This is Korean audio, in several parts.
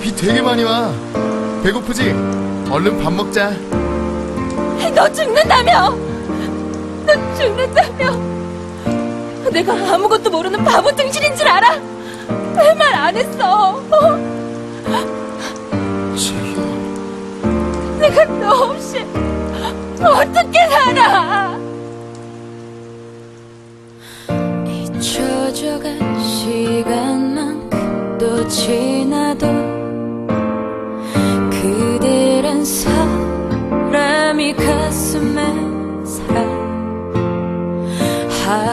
비 되게 많이 와. 배고프지? 얼른 밥 먹자. 너 죽는다며! 너 죽는다며! 내가 아무것도 모르는 바보 등신인 줄 알아? 왜 말 안 했어? 어? 내가 너 없이 어떻게 살아? 잊혀져간 시간만큼 또 지나도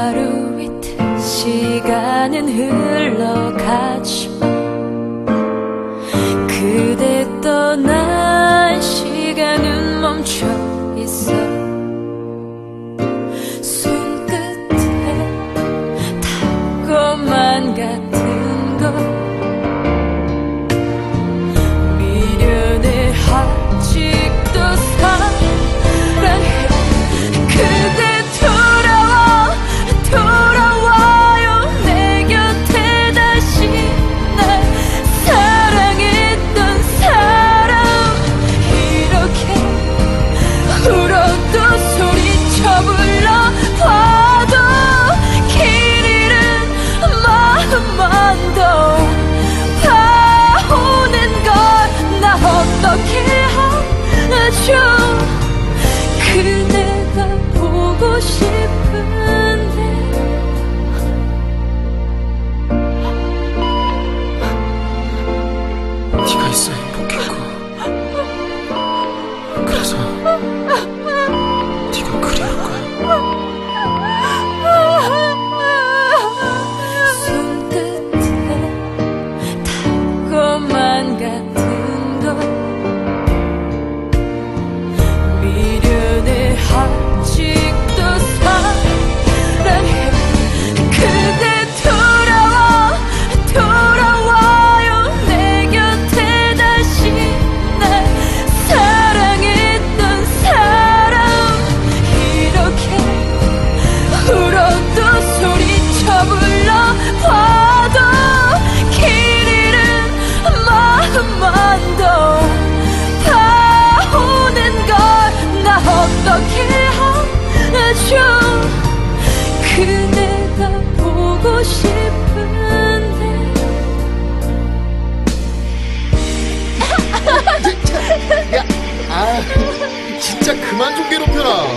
하루 이틀 시간은 흘러가지 진짜 그만 좀 괴롭혀라.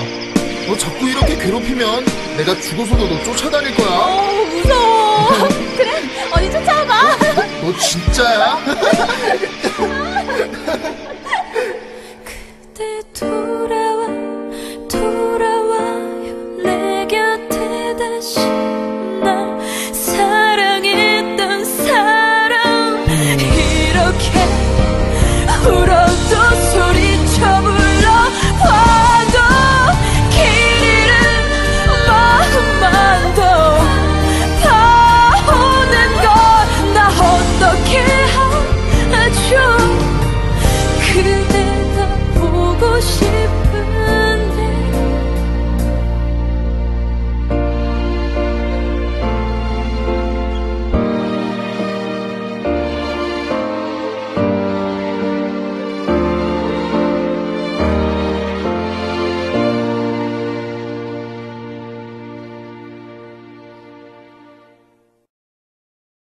너 자꾸 이렇게 괴롭히면 내가 죽어서도 너 쫓아다닐 거야. 어 무서워 그래 어디 쫓아와봐 너 진짜야?